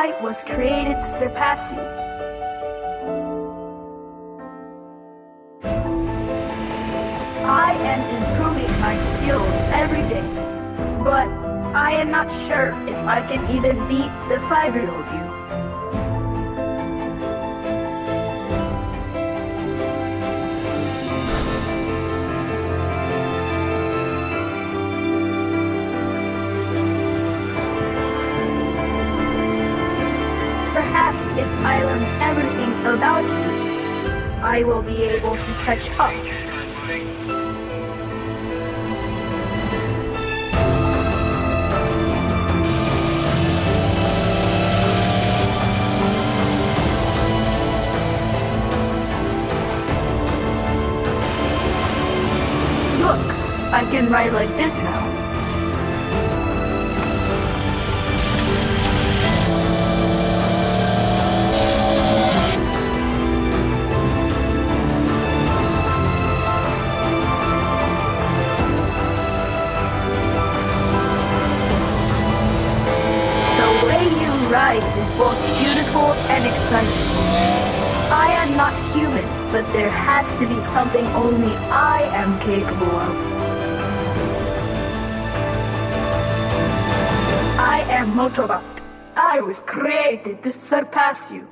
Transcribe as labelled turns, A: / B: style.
A: Was created to surpass you. I am improving my skills every day, but I am not sure if I can even beat the five-year-old you. Learn everything about you, I will be able to catch up. Look, I can ride like this now. Way you ride is both beautiful and exciting. I am not human, but there has to be something only I am capable of. I am Motobot. I was created to surpass you.